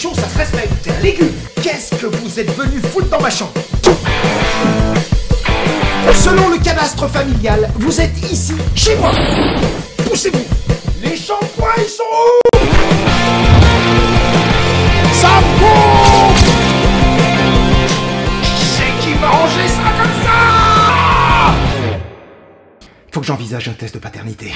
C'est un légume Qu'est-ce que vous êtes venu foutre dans ma chambre? Selon le cadastre familial, vous êtes ici, chez moi. Poussez-vous. Les shampoings, ils sont où? Ça pompe C'est qui m'a rangé ça comme ça? Faut que j'envisage un test de paternité.